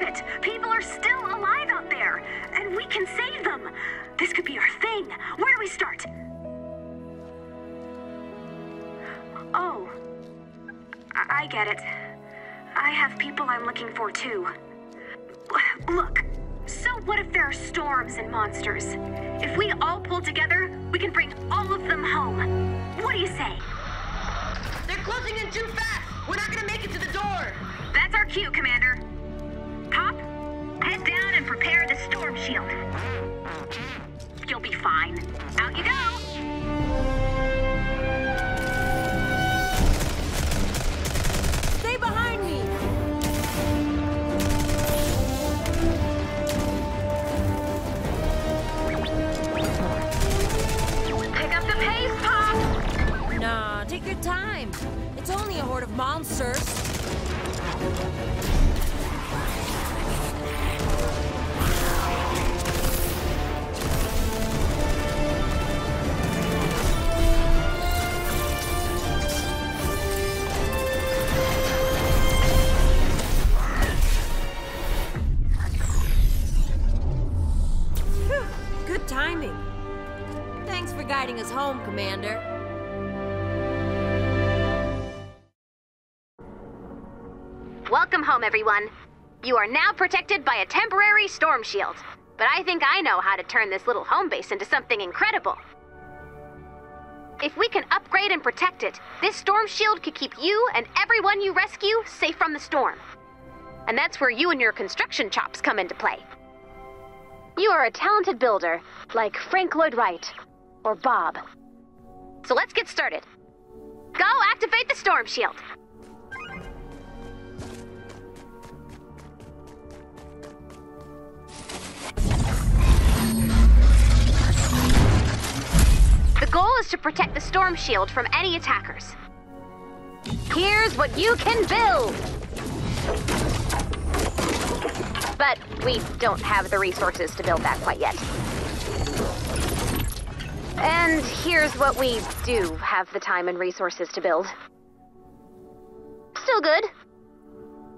believe it! People are still alive out there! And we can save them! This could be our thing! Where do we start? Oh. I, I get it. I have people I'm looking for too. Look, so what if there are storms and monsters? If we all pull together, we can bring all of them home. What do you say? They're closing in too fast! We're not gonna make it to the door! That's our cue, Commander. Prepare the storm shield. You'll be fine. Out you go! Welcome home, everyone. You are now protected by a temporary storm shield. But I think I know how to turn this little home base into something incredible. If we can upgrade and protect it, this storm shield could keep you and everyone you rescue safe from the storm. And that's where you and your construction chops come into play. You are a talented builder, like Frank Lloyd Wright or Bob. So let's get started. Go activate the storm shield. Is to protect the storm shield from any attackers. Here's what you can build! But we don't have the resources to build that quite yet. And here's what we do have the time and resources to build. Still good.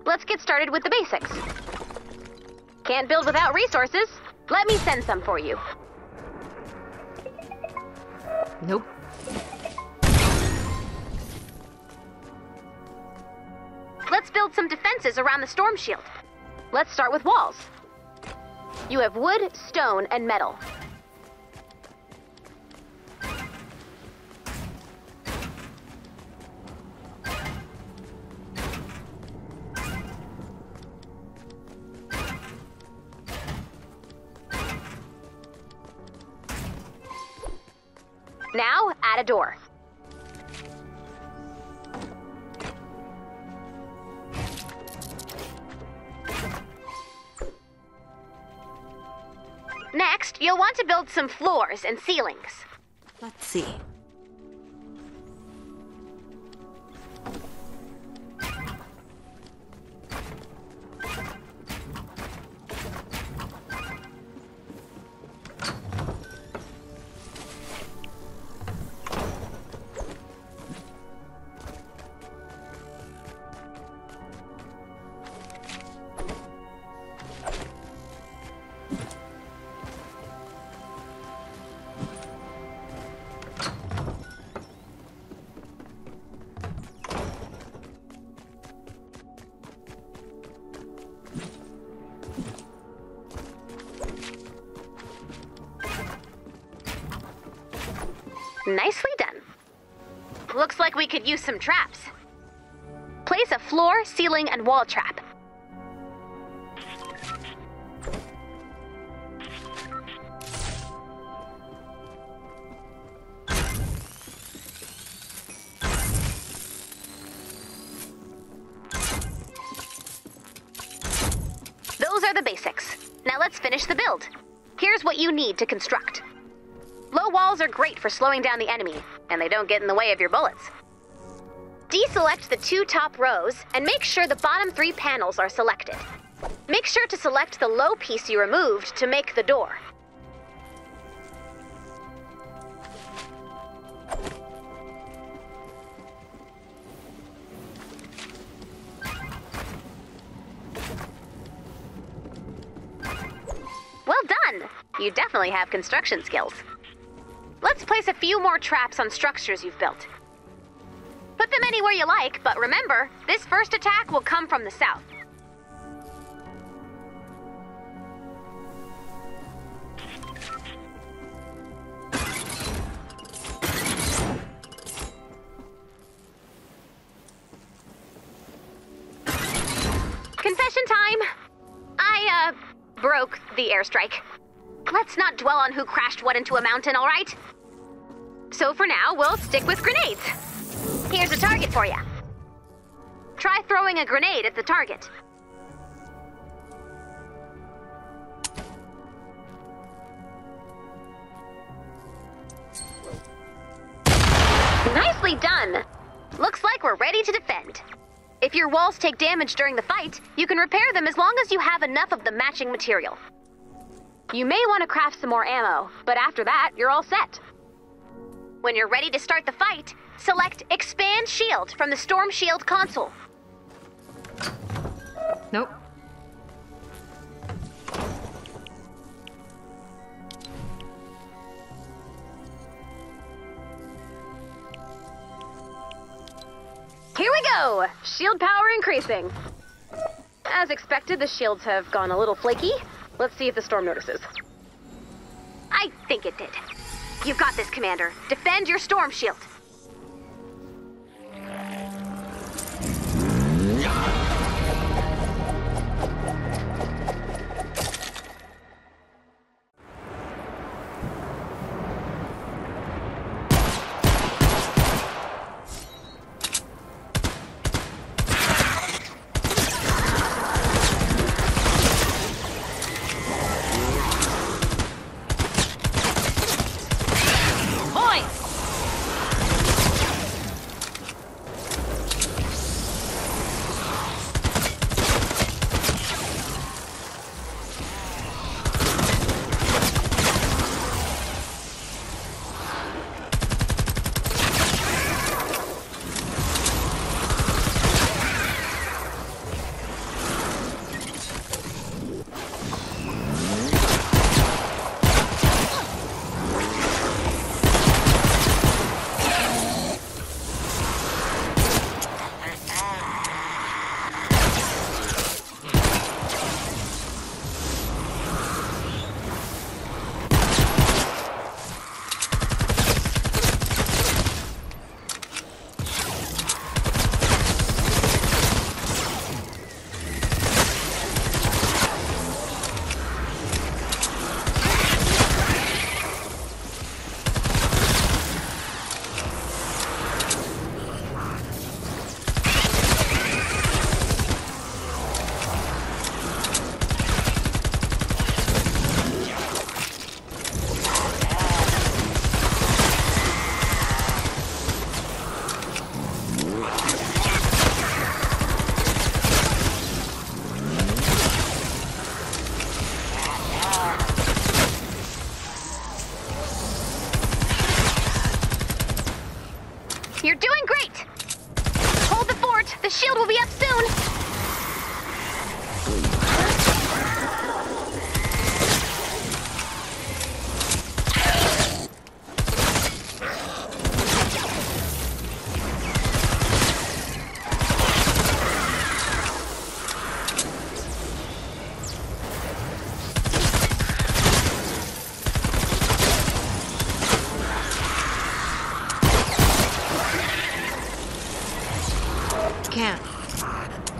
Let's get started with the basics. Can't build without resources. Let me send some for you. Nope. Let's build some defenses around the storm shield. Let's start with walls. You have wood, stone, and metal. Now, add a door. Next, you'll want to build some floors and ceilings. Let's see. Nicely done. Looks like we could use some traps. Place a floor, ceiling, and wall trap. Those are the basics. Now let's finish the build. Here's what you need to construct. Low walls are great for slowing down the enemy, and they don't get in the way of your bullets. Deselect the two top rows and make sure the bottom three panels are selected. Make sure to select the low piece you removed to make the door. Well done! You definitely have construction skills. Let's place a few more traps on structures you've built. Put them anywhere you like, but remember, this first attack will come from the south. Confession time! I, uh, broke the airstrike. Let's not dwell on who crashed what into a mountain, alright? So for now, we'll stick with grenades. Here's a target for you. Try throwing a grenade at the target. Nicely done! Looks like we're ready to defend. If your walls take damage during the fight, you can repair them as long as you have enough of the matching material. You may want to craft some more ammo, but after that, you're all set. When you're ready to start the fight, select Expand Shield from the Storm Shield console. Nope. Here we go! Shield power increasing. As expected, the shields have gone a little flaky. Let's see if the storm notices. I think it did. You've got this, Commander. Defend your storm shield. Can't.